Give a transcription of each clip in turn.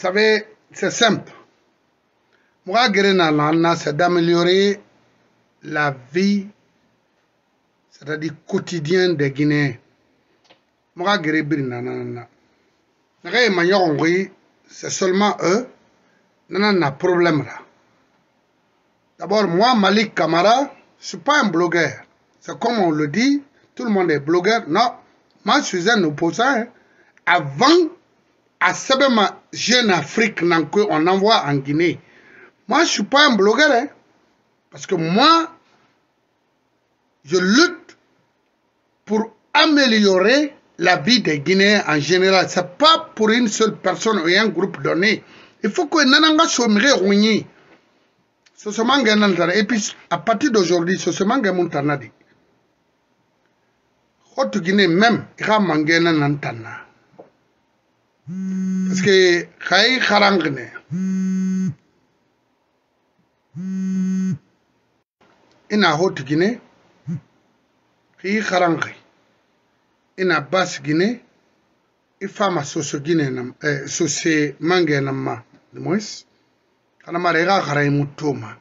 savez, c'est simple. C'est d'améliorer la vie, c'est-à-dire quotidienne des Guinéens. C'est seulement eux. Non, un problème. D'abord, moi, Malik Kamara, je ne suis pas un blogueur. C'est comme on le dit, tout le monde est blogueur. Non, moi, je suis un opposant. Hein. Avant, à Sebema, Jeune Afrique, on envoie en Guinée. Moi, je ne suis pas un blogueur. Hein. Parce que moi, je lutte pour améliorer la vie des Guinéens en général. Ce n'est pas pour une seule personne ou un groupe donné. Il faut que Nananga Somire Rouni. Et puis, à partir d'aujourd'hui, ce sont Montanadi. Haute Guinée même, il y a. Parce que, Khaï Kharangne. Ina Haute Guinée, Khaï Kharangne. Ina Basse Guinée, il fama soso Guinée, eh, soso Mangena Ma, de moins. kana mara i ka gara i mutoma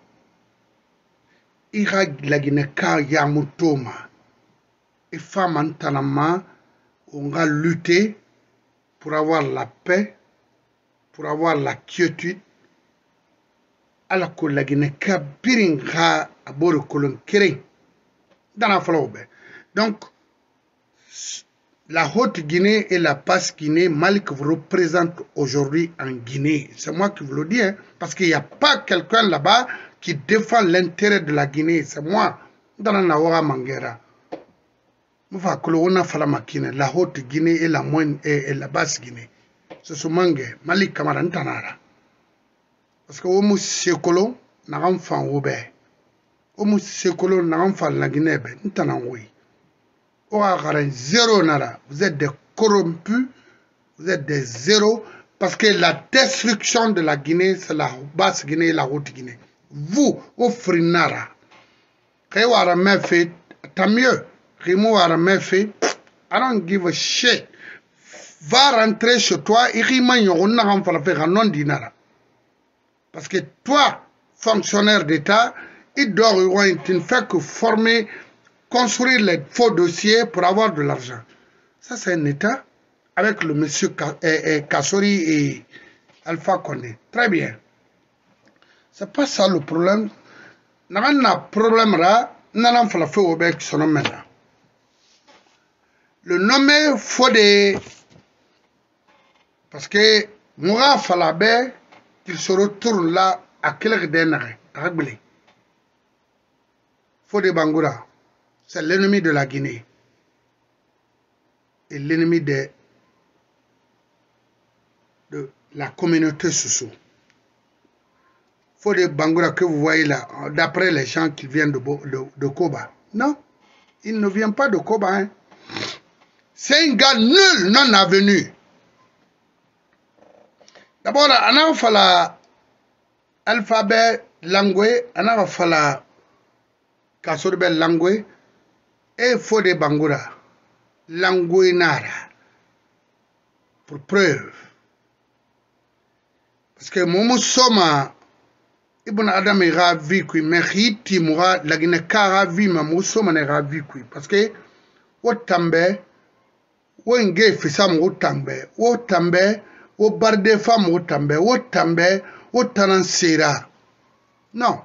i ka laginɛ ka ya mutoma i fa man tanama on va lutter pour avoir la paix pour avoir la quiétude ala ko laginɛ ka birin kolon dana donc la Haute-Guinée et la Basse-Guinée, Mali que vous représente aujourd'hui en Guinée. C'est moi qui vous le dis, hein, parce qu'il n'y a pas quelqu'un là-bas qui défend l'intérêt de la Guinée. C'est moi. Nawara Mangera. La Haute-Guinée et la, moyenne, et, la Basse-Guinée. C'est ce Mangé, Mali Kamara Ntanara. Parce que Omu Sekolo, n'a pas fait un Omu Sekolo, n'a fait la Guinée, Ntanangoui zéro nara. Vous êtes des corrompus, vous êtes des zéros, parce que la destruction de la Guinée, c'est la basse Guinée et la haute Guinée. Vous, au frinara, Kaiwara fait, tant mieux. Rimouara fait, I don't give a shit. Va rentrer chez toi, parce que toi, fonctionnaire d'État, il doit, ne fais que former construire les faux dossiers pour avoir de l'argent. Ça, c'est un État avec le monsieur Kassori et Alpha Condé. Très bien. C'est pas ça le problème. N'a problème là, n'a pas fait au bec là. Le nommé Fodé, parce que Moura Falabé, qu'il se retourne là à derniers, à Fodé Bangoura c'est l'ennemi de la Guinée et l'ennemi de, la communauté Soussou. Des Bangoura que vous voyez là, d'après les gens qui viennent de, de, de, Koba. Non, il ne vient pas de Koba. Hein. C'est un gars nul, non avenu. D'abord, on a fait l'alphabet langue, on a fait kasorbe langue, e Fode Bangoura, Languinara, pour preuve. Parce que Momo Soma, Ibn Adam est ravi, Hiti Moura, la Guinée ravi, mais Momo Soma est ravi. Parce que, tambe, o nge fisam o tambe, o tambe, o barde fam o tambe, o tambe, o tanansera. Non.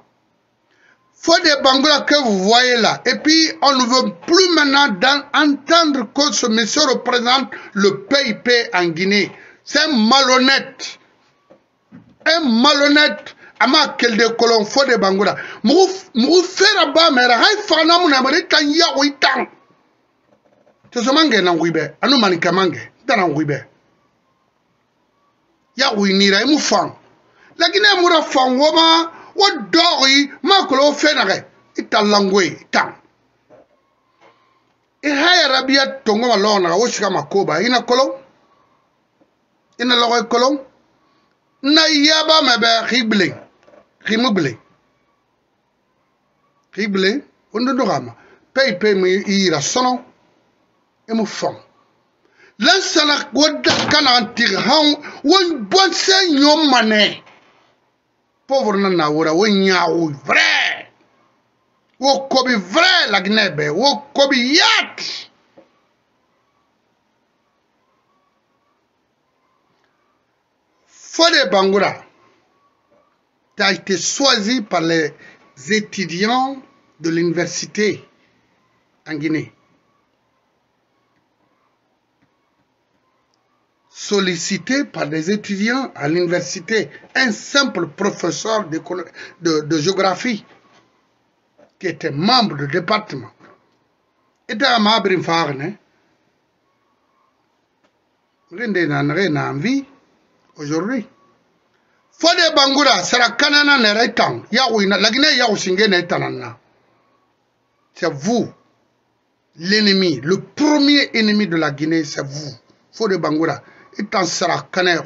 faut des Bangola que vous voyez là. Et puis, on ne veut plus maintenant entendre que ce monsieur représente le PIP en Guinée. C'est malhonnête. Un malhonnête. ama kelde kolon fo de bangura mugu fera ba mera hay fana mun amare tan ya wi tan tesemange na ngwibe anu manika mange ntana ngwibe ya gwinira imu fang. Lakini emura fang woma wo dogi makolo fenage itallangwe tang ihaya e rabia tongo malongo naga wo siga makoba ina kolong ina logo kolong na yaba mebe xibleng ximu bleng xibleng ondondo xama pey pey mi iyira sono. Ma pei pei mu i yira sɔnɔ i mu fɔn lansana wadda kana tir han bonse nyom mane pauvre na na wora won nyawo vrai. Wo kobi vrai la gnebe wo yat. Fode Bangoura a été choisi par les étudiants de l'université en Guinée. Sollicité par des étudiants à l'université, un simple professeur de, de, de, géographie qui était membre du département. était à Mabrin Farne. Rien envie aujourd'hui. Fode Bangoura sera kanana ne retan yaouina lagine yaou singene tanana. C'est vous l'ennemi, le premier ennemi de la Guinée, c'est vous. Fode Bangoura, itan sera kane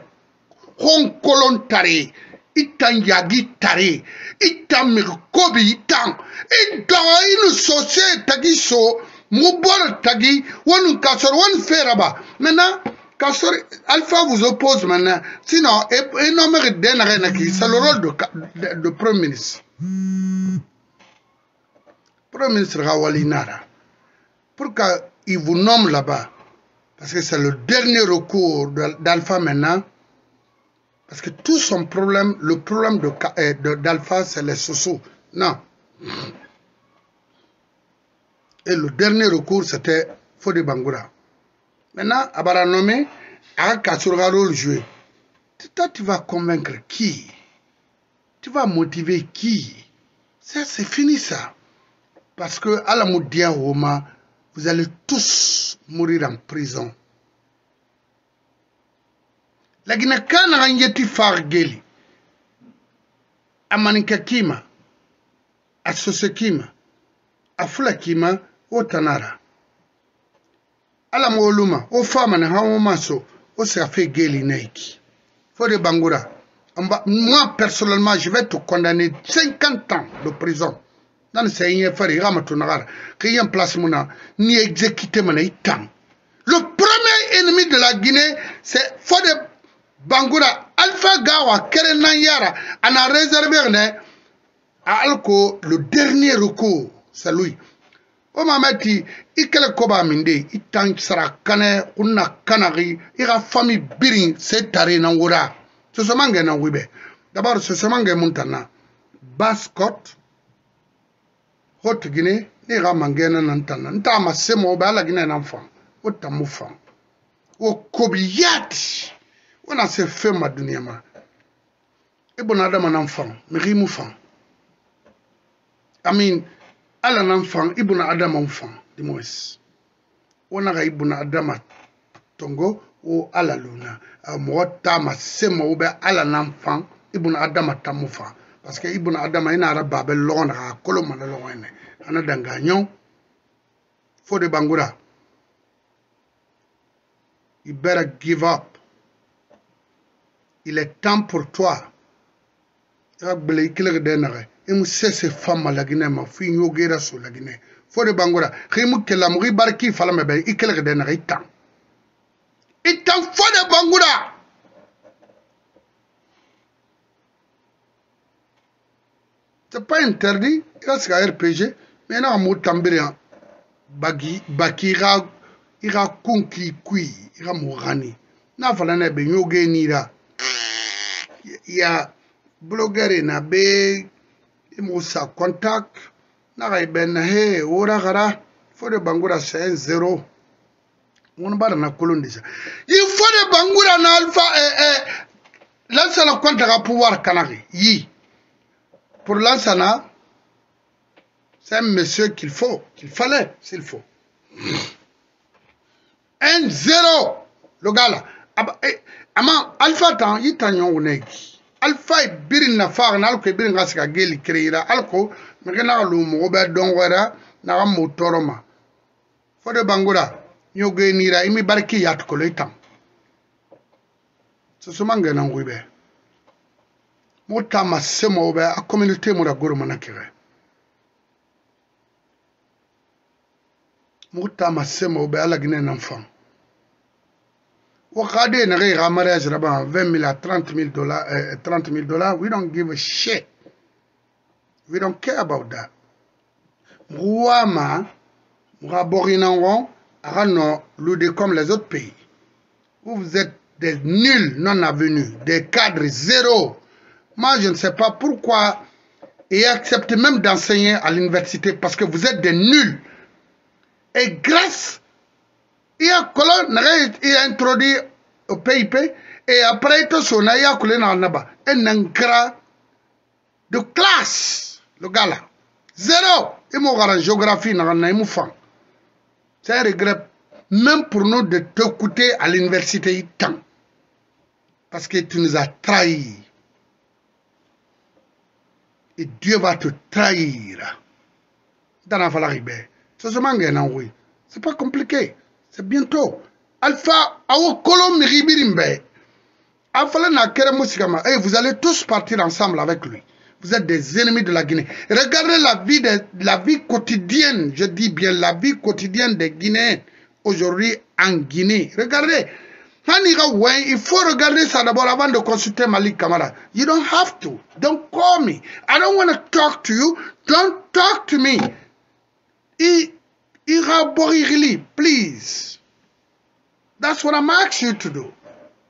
hon kolon tare, itan yagi tare, itan mirkobi itan, itan inu sose tagi so, mubor tagi, wanu kasor, wan feraba. Maintenant, Kasor, Alpha vous oppose maintenant. Sinon, c'est le rôle de, Premier ministre. Premier ministre Nara. Pourquoi il vous nomme là-bas? Parce que c'est le dernier recours d'Alpha maintenant. Parce que tout son problème, le problème d'Alpha, c'est les sociaux. Non. Et le dernier recours, c'était Fodi Bangoura. Maintenant, Abara nommé, à Kassurga rôle joué. Toi, tu vas convaincre qui? Tu vas motiver qui? Ça, c'est fini ça. Parce que à la Moudia Roma, vous allez tous mourir en prison. La Guinée, quand on a yeti fargeli, a maninka kima, a sose kima, a fula kima, o tanara. ala mo luma o fama na hawo maso o se fait geli neiki fode bangura. Moi personnellement je vais te condamner 50 ans de prison nagara ki yin place muna ni exécuter le premier ennemi de la Guinée c'est fode bangura alpha gawa kere nan yara ana réservé ne à alko le dernier recours c'est lui. O mamati i kɛlɛ koba min de i tan sara kanɛ kunna kanagi i fami birin se tare na wura sosomange na wibe. D'abord sosomange mun tanna bascot hot gine ne ka mangena nan tanna nta ma se mo ba la gine nan fan o tamu fan o kobiyati wana se fe ma duniya ma. I bona adama nan fan migi mu fan i mean ala nan fan i bona adama fan dimois wona ga ibuna adama tongo o ala luna mɔgɔ ta ma se ma o bɛ ala nan fan ibuna adama ta mu fan parce que i buna adama i nara babe logona xa kolo mana logone ana danga ñow fo de bangura you better give up. Il est temps pour toi. Ya gbele i kilege de naxe i mu sese fama lagine ma fi ñogera so lagine fo de bangura xi mu kelamu xi bari ki falame eh be i kilege de naxe i tan i tan fo de bangura c'est pas interdit i ka sigi a rpg mais i na ka mugu tanbere yan baki baki i ka i ka kun k'i kui i ka mugu gani n'a fala na be ɲoge nira. Ya blogger na be i mugu sa contact na ka i eh bɛn na he wora gara. Fo de bangura sen zero ŋuni ba dana kolon de sa i fo de bangura na alfa eh, eh, lansala contact a pouvoir kanaki yi. Pour lansana c'est un monsieur qu'il faut qu'il fallait s'il faut. Un zéro le gars là. Eh, ama alpha tan yi tanyon wonegi alfa ye biri nafa na alko ye biri ka se ka geli kireyira alko mege na ka lu mɔgɔ bɛ dɔn wɛrɛ na ka mo tɔɔrɔ ma fo de bangura ge nira imi bariki ya tukolo itam soso mange na ngui bɛ ma se bɛ a communauté ma se bɛ ga mariage raba 20 000 à 30 000 dollars uh, 30 000 dollars we don't give a shit we don't care about that Mouaborinangon, Arano, Loudé comme les autres pays. Vous êtes des nuls non avenus, des cadres zéro. Moi, je ne sais pas pourquoi et acceptez même d'enseigner à l'université parce que vous êtes des nuls. Et grâce, il y a introduit au PIP et après tout ça, il y a un gras de classe, le gars là. Zéro. Il m'a géographie, il C'est un regret, même pour nous, de t'écouter à l'université. Parce que tu nous as trahis. Et Dieu va te trahir. Dans la C'est pas compliqué. C'est bientôt. Alpha, awo kolo miribirimbe. Alpha na musikama. Eh, vous allez tous partir ensemble avec lui. Vous êtes des ennemis de la Guinée. Regardez la vie, la vie quotidienne, je dis bien la vie quotidienne des Guinéens aujourd'hui en Guinée. Regardez. Il faut regarder ça d'abord avant de consulter Malik Kamara. You don't have to. Don't call me. I don't want to talk to you. Don't talk to me. Please. That's what I'm asking you to do.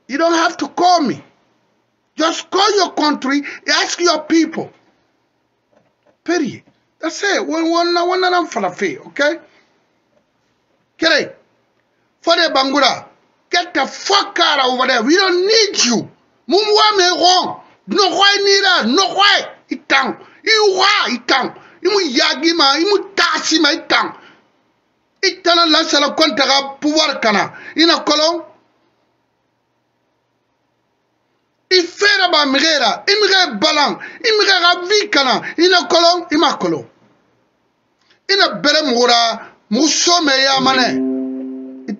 You don't have to call me. Just call your country, ask your people. Period. That's it. One, one, one, okay? Kere, for the Bangura, get the fuck out over there. We don't need you. Mumwa me wrong. No why nira, no why. Itang. Iwa itang. Imu yagima, imu tasima itang. Itana lansala kontaga pouvoir kana. Ina kolon. i fera ba migera i mige balan i mige ga vi kana ina kolon i ma kolon ina bere mugura mugu some ya mane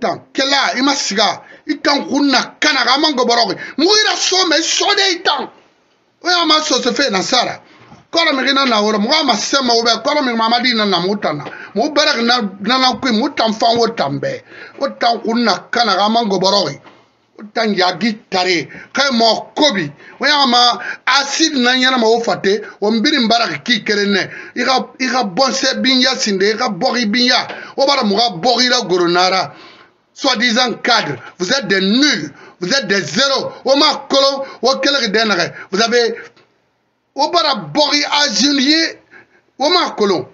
tan kela i ma siga i tan kun na kanaga a man goboroge mugira some sode i tan. O ya ma sose fe nasara. Kɔrɔ mi na na woro mɔgɔ ma se ma o bɛ kɔrɔ mi ma di na na mo tan na mo bɛrɛ na na na ko mo tan fan o tan bɛɛ o tan kun na kanaga a man goboroge o tan yagi tare. Kai mɔ kobi. O ya ma acid na ɲɛnama o fate o n biri n baara k'i kelen nɛ i ka i ka bɔnsɛ bin ya sinde i ka bɔgi bin ya o b'a dɔn mɔgɔ bɔgi la goronara. Soi-disant cadre vous êtes des nuls vous êtes des zéros vous avez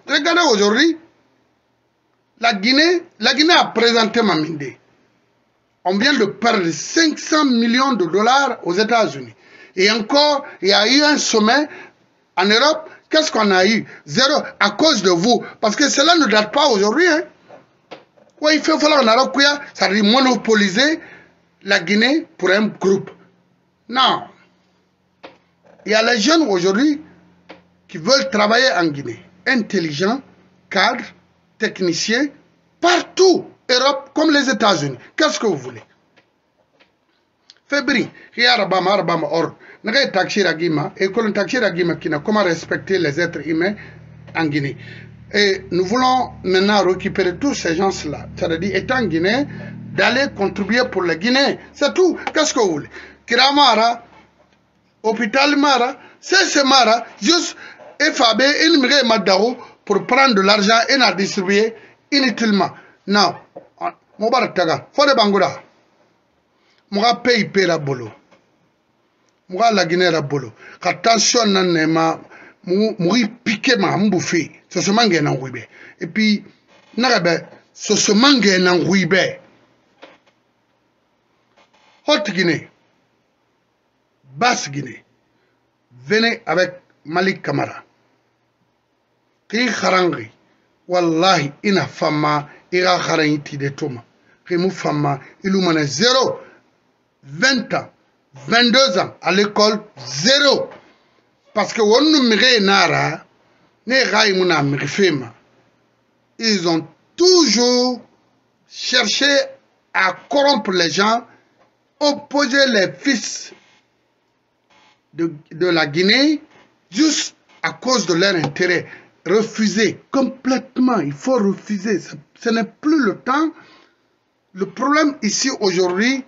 regardez aujourd'hui la Guinée la Guinée a présenté Maminde on vient de perdre 500 millions de dollars aux États-Unis. Et encore, il y a eu un sommet en Europe. Qu'est-ce qu'on a eu? Zéro à cause de vous. Parce que cela ne date pas aujourd'hui. Hein. Ouais, il faut falloir en Europe, ça veut dire monopoliser la Guinée pour un groupe. Non. Il y a les jeunes aujourd'hui qui veulent travailler en Guinée. Intelligents, cadres, techniciens, partout. Europe comme les États-Unis. Qu'est-ce que vous voulez? Fébri, Riarabama, Arabama, Or, Nagay Takshira Gima, et Colon Takshira Gima qui n'a comment respecter les êtres humains en Guinée. Et nous voulons maintenant récupérer tous ces gens-là, c'est-à-dire étant Guinée, d'aller contribuer pour les Guinéens. C'est tout. Qu'est-ce que vous voulez? Kiramara, hôpital Mara, c'est Mara, juste FAB, il Madaro pour prendre de l'argent et la distribuer inutilement. Non. mobara taga fode bangura muga pei pera bolo muga laginera bolo ka tension na mugi pike ma mbufi soso mange na ngwibe et puis nagabe soso mange na ngwibe Haute Guinée, Basse Guinée, venez avec Malik Kamara. Ki kharangi, wallahi ina fama ira kharan de toma. Rémou Fama, Iloumane, zéro. 20 ans, 22 ans, à l'école, zéro. Parce que on nous nara, ils ont toujours cherché à corrompre les gens, opposer les fils de, la Guinée juste à cause de leur intérêt. Refuser complètement, il faut refuser. Ce n'est plus le temps le problème ici aujourd'hui,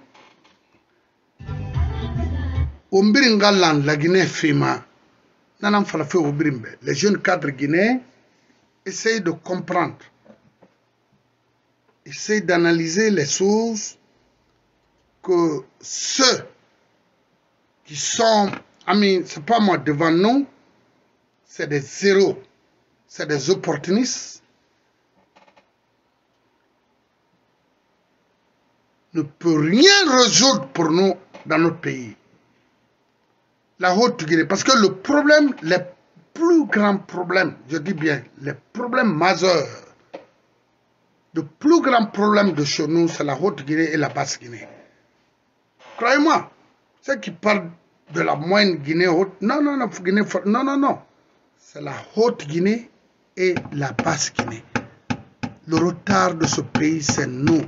o mbirin gallan la Guinée fima les jeunes cadres guinéens essayent de comprendre. Essayent d'analyser les choses que ceux qui sont, I c'est pas moi devant nous, c'est des zéros, c'est des opportunistes, ne peut rien résoudre pour nous dans notre pays. La Haute-Guinée, parce que le problème, les plus grands problèmes, je dis bien, les problèmes majeurs, le plus grand problème de chez nous, c'est la Haute-Guinée et la Basse-Guinée. Croyez-moi, ceux qui parlent de la moyenne Guinée haute, non, non, non, Guinée, non, non, non. C'est la haute Guinée et la basse Guinée. Le retard de ce pays, c'est nous.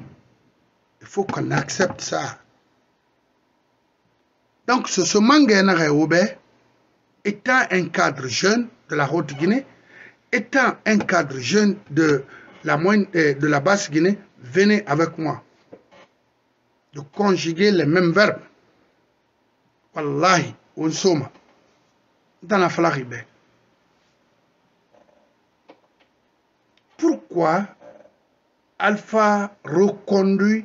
Il faut qu'on accepte ça. Donc, ce, ce Mangena étant un cadre jeune de la haute Guinée, étant un cadre jeune de la, euh, de la basse Guinée, venez avec moi de conjuguer les mêmes verbes. Wallahi, on soma. Dans la Pourquoi Alpha reconduit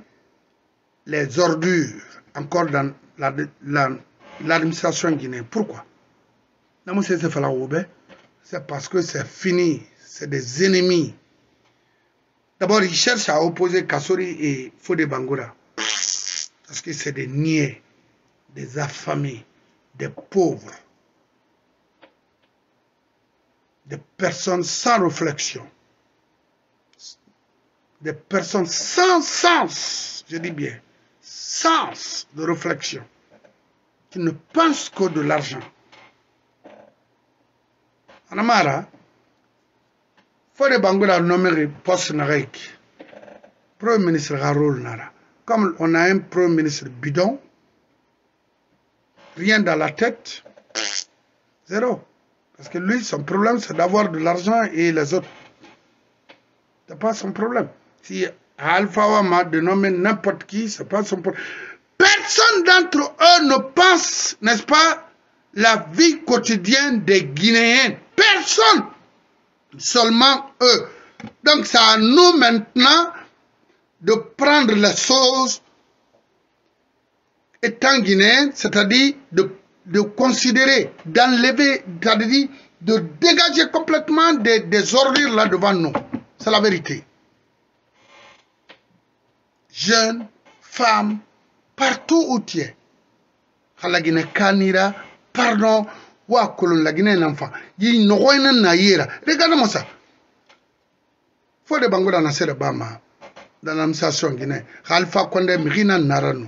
les ordures encore dans l'administration la, guinéenne. Pourquoi? C'est parce que c'est fini, c'est des ennemis. D'abord, ils cherchent à opposer Kassori et Fode Bangoura. Parce que c'est des niais, des affamés, des pauvres, des personnes sans réflexion, des personnes sans sens, je dis bien, sens de réflexion, ne pensent que de l'argent. Anamara, faut de Bangoula nommer poste Narek, Premier ministre Haroul Nara comme on a un premier ministre bidon, rien dans la tête, zéro. Parce que lui, son problème, c'est d'avoir de l'argent et les autres. C'est pas son problème. Si Alpha Wama dénommé n'importe qui, c'est pas son problème. Personne d'entre eux ne pense, n'est-ce pas, la vie quotidienne des Guinéens. Personne. Seulement eux. Donc c'est à nous maintenant de prendre les choses étant guinéen, c'est-à-dire de, de, considérer, d'enlever, c'est-à-dire de dégager complètement des, des là devant nous. C'est la vérité. Jeunes, femmes, partout où tu es. La Guinée kanira, pardon, wa kolon la Guinée enfant. Yi nogoyna na yera. Regarde-moi ça. Faut de bango dans la bama dans l'administration guinéenne Alpha Condé mirina naranu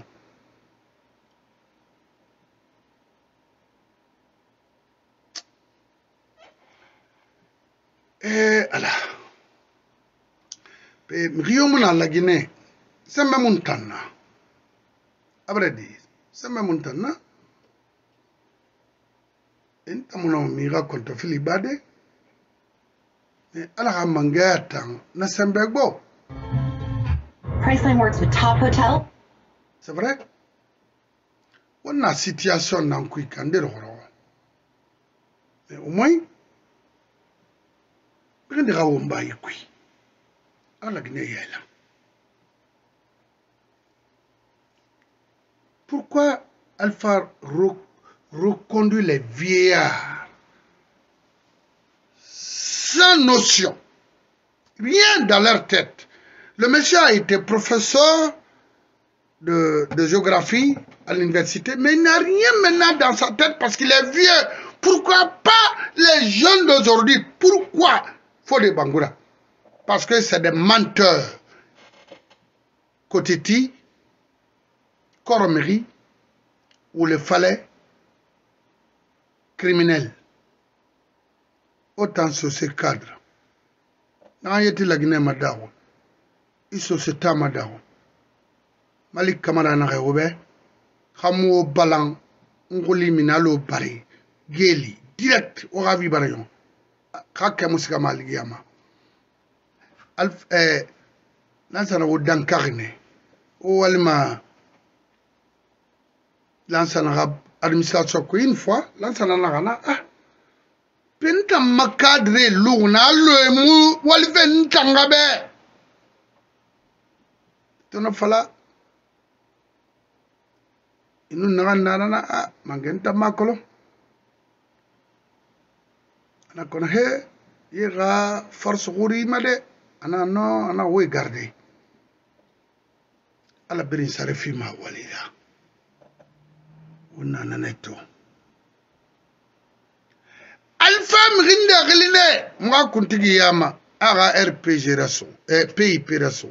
eh ala pe miriyo mun la Guinée sembe mun tanna abredi sembe mun tanna. In tamuno miga konto fili bade. Ala ka mangaya tan na sembe gbo. Priceline works with top hotel. C'est vrai? wannan situation nan kui kan de horo mais au moins bien de rawo mbayi kui. Ala gine yela pourquoi Alpha reconduit les vieillards sans notion rien dans leur tête le monsieur a été professeur de, géographie à l'université, mais il n'a rien maintenant dans sa tête parce qu'il est vieux. Pourquoi pas les jeunes d'aujourd'hui? Pourquoi? Faut des Bangoura Parce que c'est des menteurs. Kotiti, Koromerie, ou le fallait criminel. Autant sur ces cadres. N'a la Guinée Madawa iso se tama dawo malik kamara na ga gobe xamuwo balan ngoli minalo geli direct ga bi barayon. Ka ke musika maligiyama alf eh lansana wo dankarne. O walima lansana ga administration ko une fois lansana nagana ah. Penta makadre lugna lo mu walfe ntanga be. Tono fala. Inu nagan nanana ah mangenta makolo. Ana kono he ye ga force guri ma de ana no ana we garde. Ala birin sare fi ma walida unananeto alfam rinda xiline muxa kuntigi yama. Axa rpg ra so eh, pip ra so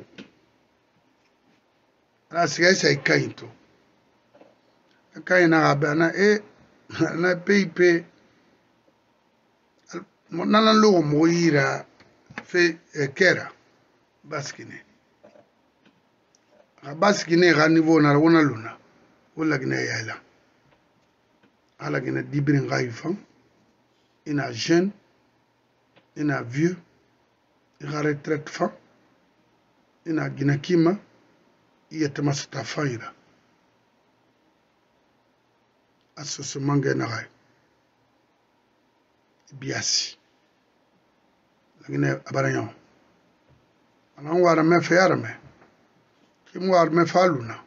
ana siga isa eh, i kayin to a kayin axa be ana e ana pip nanan logo moxo yira fe eh, kera. Baskine. Axa baskine xa niveau nara wona luna wo lagina yayla ala gine dibirin ga yifan ina jeune ina vieux iga retraite fan ina gina kima iyetema sita fayira a soso mange nagai biasi. Lagine abaraño anan wara me fe yara me. Kim war me fa luna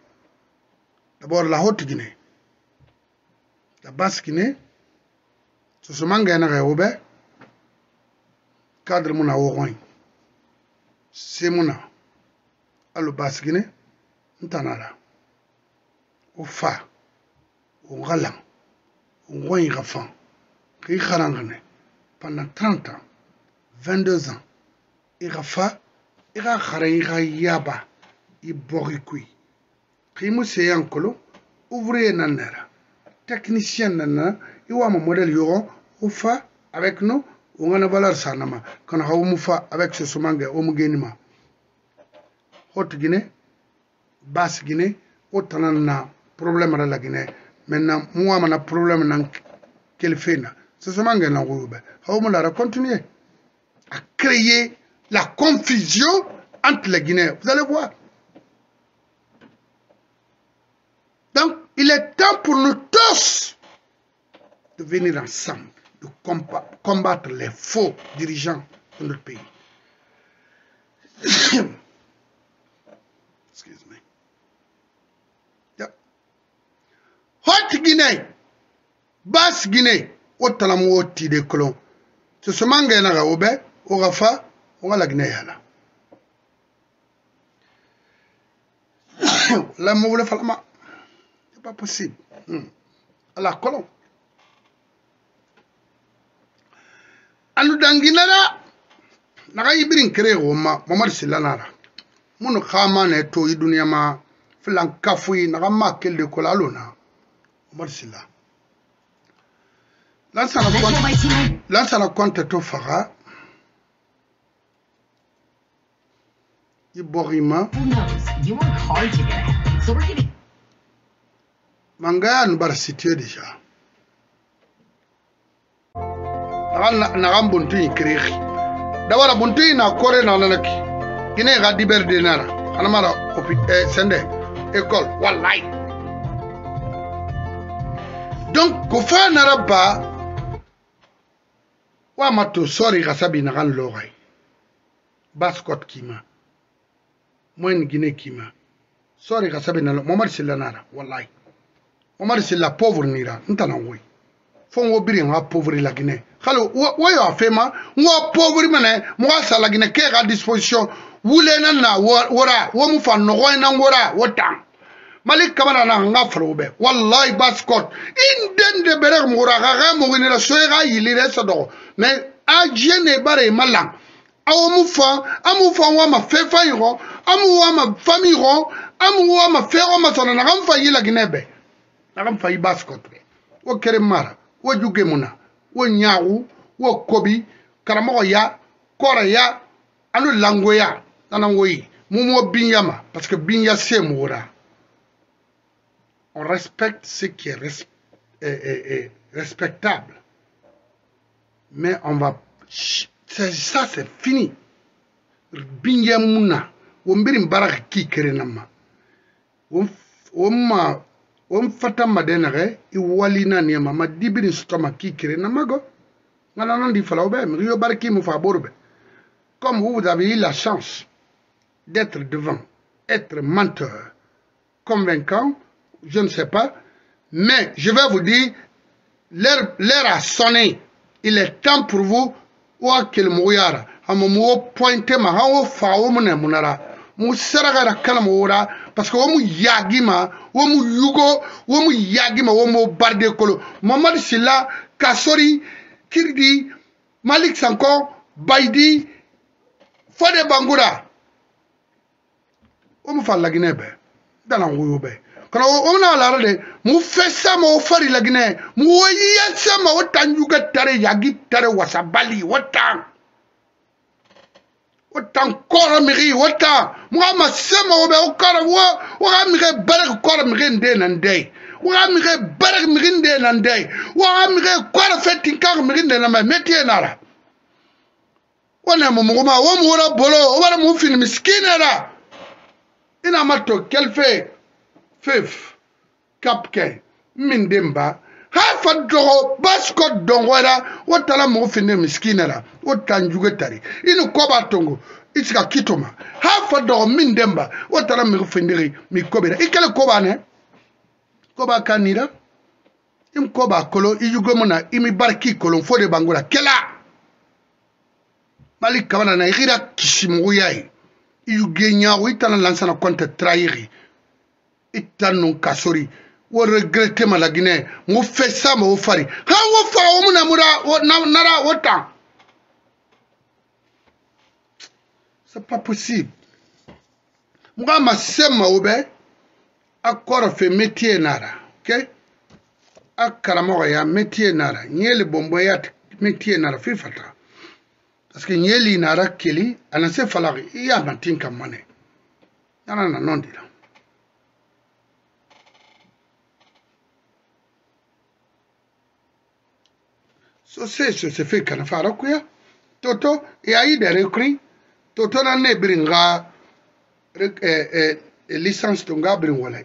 d'abord la hotte guinée la basse guinée soso mange nagai wobe cadre muna wogoy se muna alo basse guinée ntanara o fa o ngalan o ngoy ga fan ki kharangane pendant 30 ans 22 ans i ga fa i ga khara i ga yaba i bogi kui ki mu se yankolo ouvrier nanera technicien nanana i wa ma modèle yogo o fa avec nous o ngana valeur sanama kana ha mu fa avec ce somange o mu genima hot guinée basse guinée o tanan na problème la guinée. Maintenant wa mana problème nan quel fait ce somange na go be. Ha mu la continuer à créer la confusion entre les Guinéens. Vous allez voir. Donc, il est temps pour nous tous de venir ensemble, de combattre les faux dirigeants de notre pays. Excuse me. Yeah. Haute Guinée, basse Guinée, au talamu de colons. Ce sont les gens qui oga fa oga lagine yala la mowle falama c'est pas possible. Hmm. ala kolon anu danginara naga yibirin kere goma mamad silanara. Munu khama ne to yi duniya ma filan kafui naga ma kelde kola alona. Mamadu sila. Lansana konte to faga ibogima Who nu bar situé déjà naga naga buntu yi kiriki dawara buntu yi na kore na nanaki. Kine ga diber de nara. Ana mara opi eh, sende. École wallahi. Donc ko fa nara ba wa mato sori ga sabi na gan logai baskot kima. Moyen guinée kima. Sori ga sabi na lo momar silla nara wallahi omar silla pauvre nira. Ntana woy fo ngo biri nga pauvre la guinée. Khalo wo yo afema ngo pauvre mane mo sa la guinée ke ga disposition. Wule na wora wo mu fa no na ngora wotan malik kamara na nga frobe wallahi baskot inden de bere mo ra ga mo ni la so ga yili re so do mais a jene bare malang. Awo mu fa amu fa wa ma fe fa yiro amu wa ma famille ro amu wa ma fe ro ma sona na gam fa yila guinée be agam fayi baskotre wo kere mara wo juge muna wo nyagu wo kobi karamogo ya kora ya anu lango ya nanango yi. Mumo binyama parce que binya c'est mora on respecte ce qui est, res est, est, est respectable. Mais on va ça c'est fini. Binya muna wo mbiri mbaraka ki kere nama wo ma on fata madenere i wali na niema ma dibiri stoma kikire na mago. Ngana non di fala obe mi yo barki mu fa borbe comme vous avez eu la chance d'être devant être menteur. Convaincant je ne sais pas mais je vais vous dire l'heure l'heure a sonné. Il est temps pour vous wa kel mo yara amma mo pointe ma ha wo fa wo mun munara. Mu saraka da kala mo wora parce que wo mu yagi ma wo mu yugo wo mu yagi ma wo mu barde kolo. Mamad silla kasori kirdi malik sanko baidi fode bangura. Wo mu fa lagine be dana wo be. Kana wo na lara de mu fesa ma wo fari lagine mu wo yesa ma wo tanjuga tare yagi tare wasabali wotan wotan utankora miri wata. Muga masema obe ukara wa waga mire barak kora miri nde na nde waga mire barak miri nde na nde waga mire kora fetin kar miri nde na ma metie nara. Wana mo muguma wa mura bolo obara mu fin miskina ra ina mato kelfe fif kapke min demba ha fa dɔgɔ basikɔ dɔngɔra o taara mɔgɔ fini misikina la o tan juge tari. I ni kɔ b'a tɔngo i ti ka kito ma ha fa dɔgɔ min denba o taara mɔgɔ fini mi kɔ bɛ i kɛlen kɔ b'a nɛ? Kɔ b'a kan ni la? I kɔ b'a kolo i juge mun na i mi bari k'i kolon fo de b'an ko la. Kɛla! Mali kabana na i kira kisimuguya ye. I juge ɲago i taara lansana kɔnte trahiri i ta nun kasori wo regrete malagine ngo fesa ma wo fari. Ha wo fa wo muna mura wo na, nara wo tan c'est pas possible. Muga ma sema wo be akoro fe métier nara ok? A karamogo ya métier nara. Nyele bombo ya métier nara fi fata. Parce que nyeli nara keli ana se falaki i ya mantin kam mane yana na so se so se fe kana fara kuya. Toto e ayi de recruit toto na ne eh, eh, licence wala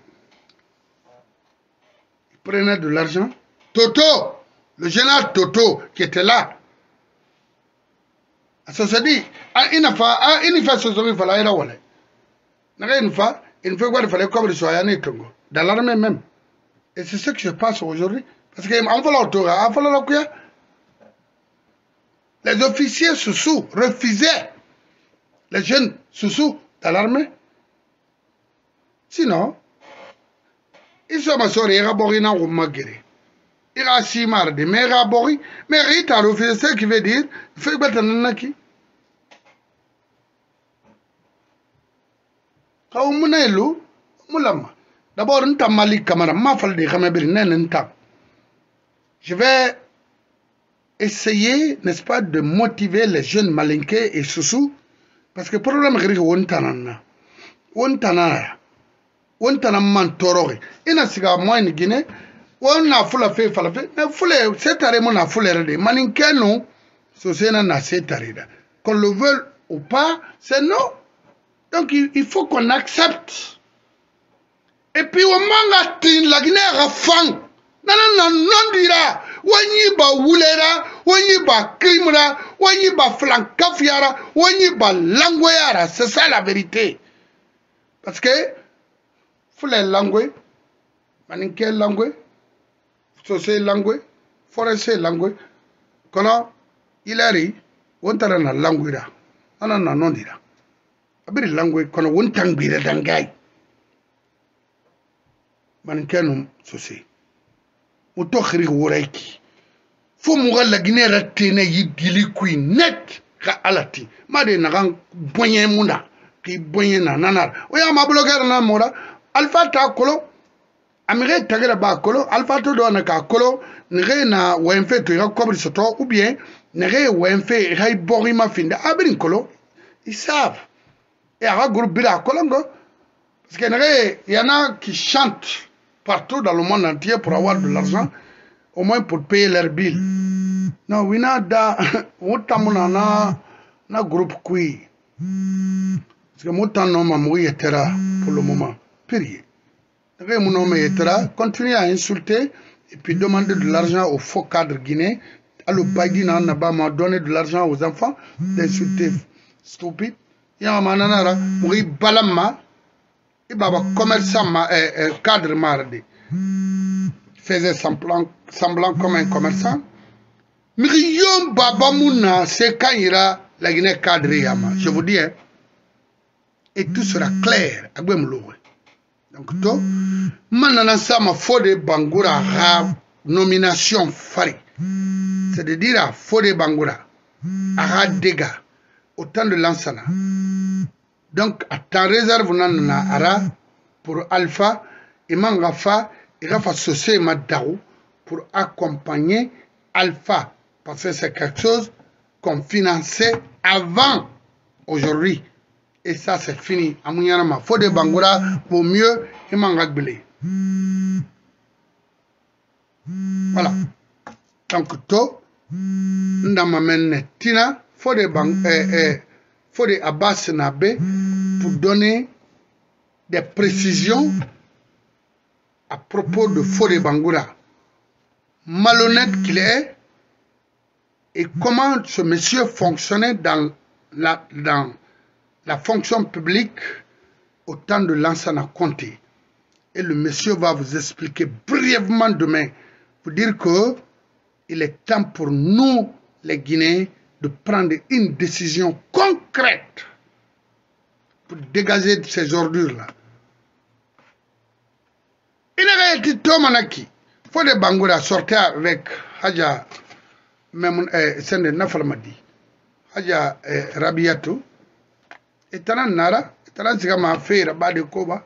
prenait de l'argent. Toto le général Toto qui était là. Ça se dit fa il fa so so il fallait na une fois il fallait dans l'armée même. Et c'est ce qui se passe aujourd'hui. Parce les officiers sous refusaient. Les jeunes sous dans l'armée. Sinon i soma sori i ga bogi na go magere i ga simare de me ga bogi me ge i taro fe ce qui? Veut dire fe batana naki ka o muna elu mulama d'abord nta mali kamara je vais essayer n'est-ce pas de motiver les jeunes malinqués et soussous parce que problème gari won tanana won tanana won tana man toroge ina siga moyni gine won na fula fe fala fe mo so sena na qu'on le veut ou pas c'est non donc il, faut qu'on accepte et puis o manga tin la gine ga fang nana na nondira wanyi ba wulera wanyi ba krimra wanyi ba flankafiara wanyi ba langoyara. C'est ça la vérité. Parce que fule langwe maninke langwe sose langwe forese langwe kono ileri wontara na langwira ana na nondira abiri langwe kono wontangbira dangai maninke num sose o to xiri worayki fo muga lagine yɛrɛ tene yi dili kui net ka ala ti ma de naga bɔɲɛ mun da k'i bɔɲɛ na nanar. O y'a mabolo kɛra na mora alfa t'a kolo amige tagɛrɛ b'a kolo alfa to dɔ na k'a kolo nege na wɛnfe to i ka kɔbiri sɔtɔ ubiyɛn nege ye wɛnfe i ka i bɔgɔ i ma finde a bɛ nin kolo i saaf e a ka guru biri a kolo nkɔ parce que nege ye yan'a ki chante. Partout dans le monde entier pour avoir de l'argent au moins pour payer leur bill non wina da wutamuna na na groupe kui parce que mutan no ma mu yetera pour le moment. Périer daga mun no me tra continue à insulter et puis demander de l'argent aux faux cadres guinéens allo bagi na na ba ma donner de l'argent aux enfants d'insulter stupide. Ya ma nanara mu balamma i baba commerçant ma eh, eh, cadre mardi. Faisait semblant, semblant comme un commerçant. Migi yom baba muna c'est quand ira la Guinée cadre yama. Je vous dis hein, et tout sera clair. Agbe mlouwe donc to manana sama fode bangura ha nomination fari. C'est de dire à fode bangura aha dega autant de lansana donc a ta réserve nanana ara. Pour alpha imanga fa ira fa ma daou pour accompagner alpha. Parce que c'est quelque chose qu'on finançait avant aujourd'hui. Et ça c'est fini. Amunyarama faut de bangura vaut mieux imanga gbele voilà. Donc to ndama menne tina faut de bang eh, eh, faut de abbas nabe pour donner des précisions à propos de Fode Bangura. Malhonnête qu'il est, et comment ce monsieur fonctionnait dans la, dans la fonction publique au temps de Lansana Conté. Et le monsieur va vous expliquer brièvement demain, vous dire que il est temps pour nous, les Guinéens, de prendre une décision concrète pour dégager ces ordures-là. Été Tomanaki. Faut de Bangoura sortir avec Haja même eh, Sende Nafalmadi. Haja eh, Rabiatou. Et Tanan Nara, Tanan Sigama Feira Bade Koba.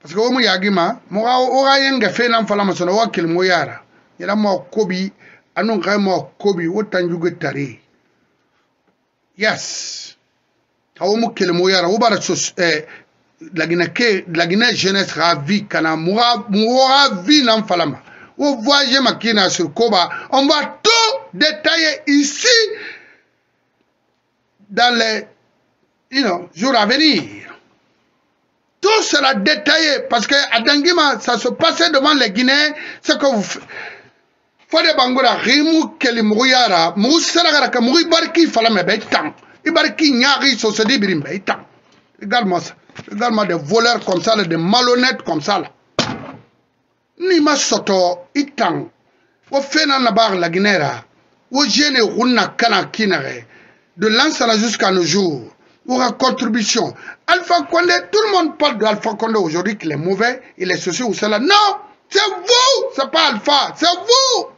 Parce que omu yagima, moga oga yenga fe nan fala masono wakil moyara. Yala mo kobi, anon kay mo kobi, wotanjuge tari? Yes. Awomu kele moyara, wobara sos, eh, la Guinée, la Guinée jeunesse ravie, kana moura vie nan falama. Vous voyez Makina sur Koba, on va tout détailler ici dans les you know, jours à venir. Tout sera détaillé parce que à Dangima, ça se passait devant les Guinéens, ce que vous. Fode Bangoura, Rimu Keli ça. Regarde-moi des voleurs comme ça, des malhonnêtes comme ça. Itang. Wo fena na bar la guinera. Kana kinare. De l'ancien jusqu'à nos jours. Aura contribution. Alpha Condé, tout le monde parle d'Alpha Condé aujourd'hui qu'il est mauvais, il est ceci ou cela. Non! C'est vous! C'est pas Alpha, c'est vous!